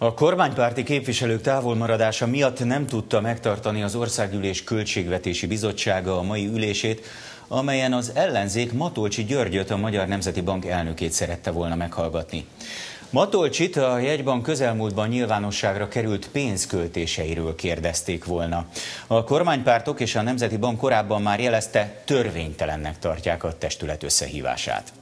A kormánypárti képviselők távolmaradása miatt nem tudta megtartani az Országgyűlés Költségvetési Bizottsága a mai ülését, amelyen az ellenzék Matolcsi Györgyöt, a Magyar Nemzeti Bank elnökét szerette volna meghallgatni. Matolcsit a jegybank közelmúltban nyilvánosságra került pénzköltéseiről kérdezték volna. A kormánypártok és a Nemzeti Bank korábban már jelezte, törvénytelennek tartják a testület összehívását.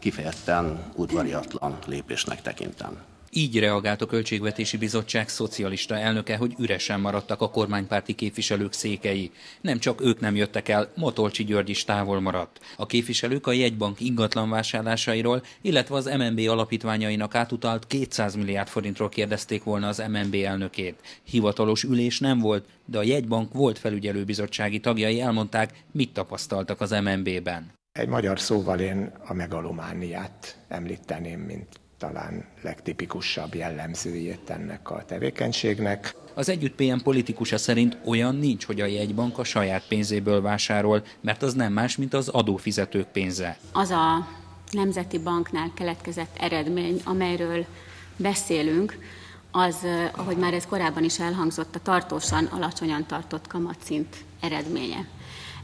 Kifejezetten udvariatlan lépésnek tekintem. Így reagált a Költségvetési Bizottság szocialista elnöke, hogy üresen maradtak a kormánypárti képviselők székei. Nem csak ők nem jöttek el, Motolcsi György is távol maradt. A képviselők a jegybank ingatlan vásárlásairól, illetve az MNB alapítványainak átutalt 200 milliárd forintról kérdezték volna az MNB elnökét. Hivatalos ülés nem volt, de a jegybank volt felügyelőbizottsági tagjai elmondták, mit tapasztaltak az MNB-ben. Egy magyar szóval én a megalomániát említeném, mint talán legtipikusabb jellemzőjét ennek a tevékenységnek. Az Együtt PM politikusa szerint olyan nincs, hogy a jegybank a saját pénzéből vásárol, mert az nem más, mint az adófizetők pénze. Az a Nemzeti Banknál keletkezett eredmény, amelyről beszélünk, az, ahogy már ez korábban is elhangzott, a tartósan alacsonyan tartott kamatszint eredménye.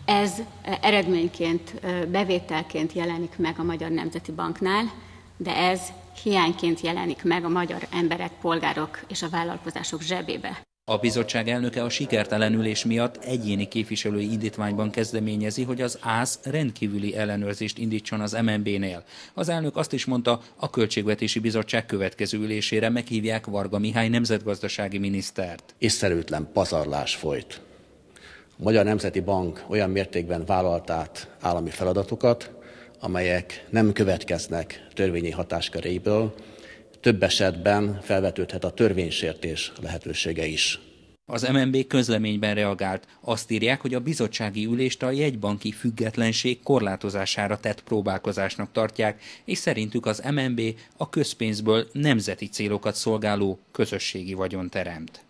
Ez eredményként, bevételként jelenik meg a Magyar Nemzeti Banknál, de ez hiányként jelenik meg a magyar emberek, polgárok és a vállalkozások zsebébe. A bizottság elnöke a sikertelenülés miatt egyéni képviselői indítványban kezdeményezi, hogy az ÁSZ rendkívüli ellenőrzést indítson az MNB-nél. Az elnök azt is mondta, a Költségvetési Bizottság következő ülésére meghívják Varga Mihály nemzetgazdasági minisztert. Észszerűtlen pazarlás folyt. A Magyar Nemzeti Bank olyan mértékben vállalt át állami feladatokat, amelyek nem következnek törvényi hatásköréből, több esetben felvetődhet a törvénysértés lehetősége is. Az MNB közleményben reagált. Azt írják, hogy a bizottsági ülést a jegybanki függetlenség korlátozására tett próbálkozásnak tartják, és szerintük az MNB a közpénzből nemzeti célokat szolgáló közösségi vagyon teremt.